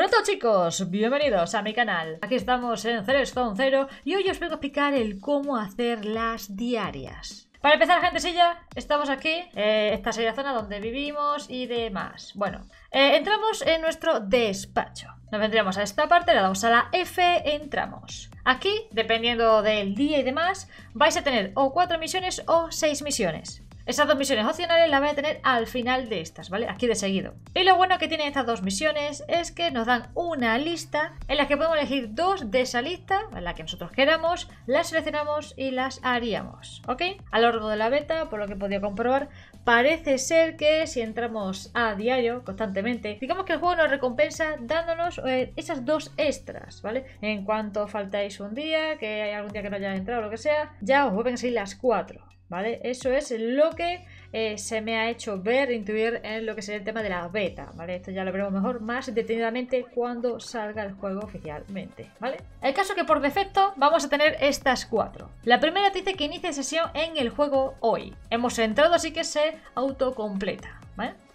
Hola todos chicos, bienvenidos a mi canal. Aquí estamos en Zone Zero y hoy os vengo a explicar el cómo hacer las diarias. Para empezar, gentesilla, estamos aquí, eh, esta sería la zona donde vivimos y demás. Bueno, eh, entramos en nuestro despacho. Nos vendríamos a esta parte, le damos a la F, entramos. Aquí, dependiendo del día y demás, vais a tener o cuatro misiones o seis misiones. Esas dos misiones opcionales las voy a tener al final de estas, ¿vale? Aquí de seguido. Y lo bueno que tienen estas dos misiones es que nos dan una lista en la que podemos elegir dos de esa lista, en la que nosotros queramos, las seleccionamos y las haríamos, ¿ok? A lo largo de la beta, por lo que he podido comprobar, parece ser que si entramos a diario constantemente, digamos que el juego nos recompensa dándonos eh, esas dos extras, ¿vale? En cuanto faltáis un día, que hay algún día que no haya entrado o lo que sea, ya os vuelven a las cuatro. ¿Vale? Eso es lo que eh, se me ha hecho ver, intuir en lo que sería el tema de la beta, ¿vale? Esto ya lo veremos mejor más detenidamente cuando salga el juego oficialmente, ¿vale? El caso que por defecto vamos a tener estas cuatro. La primera dice que inicie sesión en el juego hoy. Hemos entrado así que se autocompleta,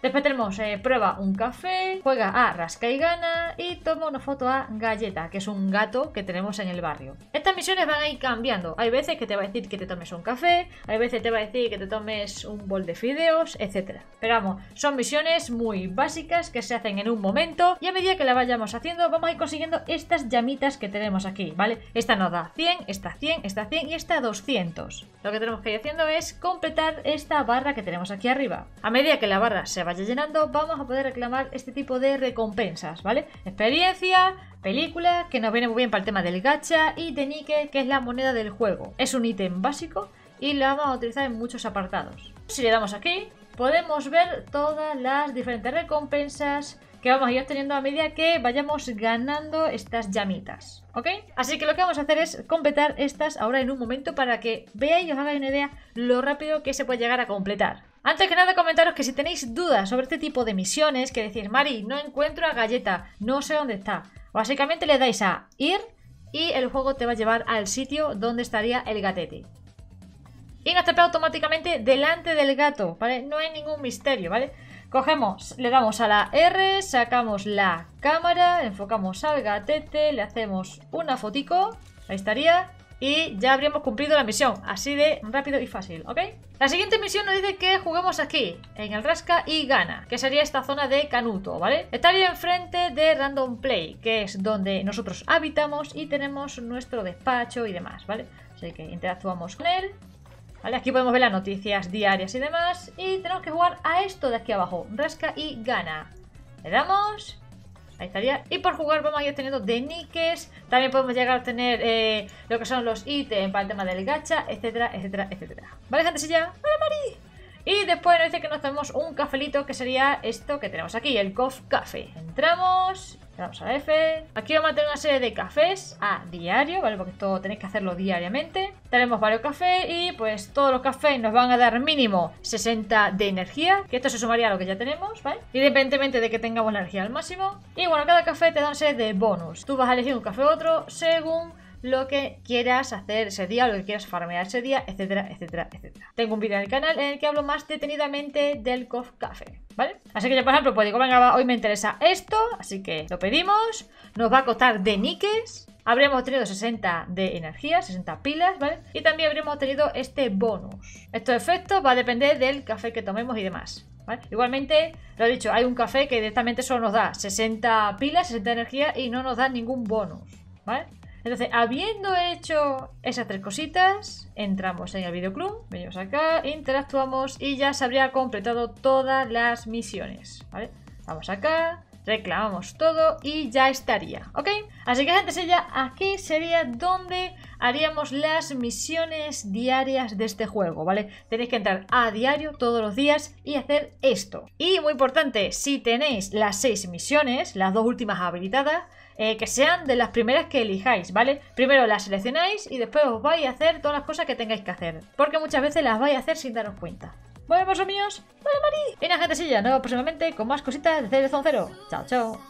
Después tenemos eh, prueba un café, juega a rasca y gana y toma una foto a Galleta, que es un gato que tenemos en el barrio. Estas misiones van a ir cambiando. Hay veces que te va a decir que te tomes un café, hay veces te va a decir que te tomes un bol de fideos, etc. Pero vamos, son misiones muy básicas que se hacen en un momento y a medida que la vayamos haciendo vamos a ir consiguiendo estas llamitas que tenemos aquí, ¿vale? Esta nos da 100, esta 100, esta 100 y esta 200. Lo que tenemos que ir haciendo es completar esta barra que tenemos aquí arriba. A medida que la barra se vaya llenando, vamos a poder reclamar este tipo de recompensas, ¿vale? Experiencia, película, que nos viene muy bien para el tema del gacha, y de Nike, que es la moneda del juego. Es un ítem básico y la vamos a utilizar en muchos apartados. Si le damos aquí, podemos ver todas las diferentes recompensas que vamos a ir obteniendo a medida que vayamos ganando estas llamitas, ¿ok? Así que lo que vamos a hacer es completar estas ahora en un momento para que veáis y os hagáis una idea lo rápido que se puede llegar a completar. Antes que nada comentaros que si tenéis dudas sobre este tipo de misiones, que decís, Mari, no encuentro a Galleta, no sé dónde está. Básicamente le dais a ir y el juego te va a llevar al sitio donde estaría el gatete. Y nos trepea automáticamente delante del gato, ¿vale? No hay ningún misterio, ¿vale? Cogemos, le damos a la R, sacamos la cámara, enfocamos al gatete, le hacemos una fotico, ahí estaría, y ya habríamos cumplido la misión. Así de rápido y fácil, ¿ok? La siguiente misión nos dice que juguemos aquí, en el Rasca y Gana, que sería esta zona de Canuto, ¿vale? Estaría enfrente de Random Play, que es donde nosotros habitamos y tenemos nuestro despacho y demás, ¿vale? Así que interactuamos con él. ¿Vale? Aquí podemos ver las noticias diarias y demás. Y tenemos que jugar a esto de aquí abajo, Rasca y Gana. Le damos Ahí estaría. Y por jugar vamos a ir teniendo de niques. También podemos llegar a tener eh, lo que son los ítems para el tema del gacha, etcétera, etcétera, etcétera. ¿Vale, gente? ya. ¡Hola, Mari! Y después nos dice que nos tomemos un cafelito, que sería esto que tenemos aquí, el Cof Café. Entramos Vamos a F. Aquí vamos a tener una serie de cafés a diario, ¿vale? Porque esto tenéis que hacerlo diariamente. Tenemos varios cafés y pues todos los cafés nos van a dar mínimo 60 de energía, que esto se sumaría a lo que ya tenemos, ¿vale? Independientemente de que tengamos energía al máximo. Y bueno, cada café te da una serie de bonus. Tú vas a elegir un café u otro según lo que quieras hacer ese día, lo que quieras farmear ese día, etcétera, etcétera, etcétera. Tengo un vídeo en el canal en el que hablo más detenidamente del Cof Café, ¿vale? Así que yo, por ejemplo, pues digo, venga, hoy me interesa esto, así que lo pedimos, nos va a costar de niques, Habríamos obtenido 60 de energía, 60 pilas, ¿vale? Y también habríamos obtenido este bonus. Estos efectos va a depender del café que tomemos y demás. ¿Vale? Igualmente, lo he dicho, hay un café que directamente solo nos da 60 pilas, 60 energía y no nos da ningún bonus. ¿Vale? Entonces, habiendo hecho esas tres cositas, entramos en el videoclub, venimos acá, interactuamos y ya se habría completado todas las misiones, ¿vale? Vamos acá, reclamamos todo y ya estaría, ¿ok? Así que gente sella, aquí sería donde haríamos las misiones diarias de este juego, ¿vale? Tenéis que entrar a diario todos los días y hacer esto. Y muy importante, si tenéis las seis misiones, las dos últimas habilitadas, eh, que sean de las primeras que elijáis, ¿vale? Primero las seleccionáis y después os vais a hacer todas las cosas que tengáis que hacer. Porque muchas veces las vais a hacer sin daros cuenta. Bueno, míos, vale, Mari. Y nada, gente, sí, ya nos próximamente con más cositas de Zero Chao, chao.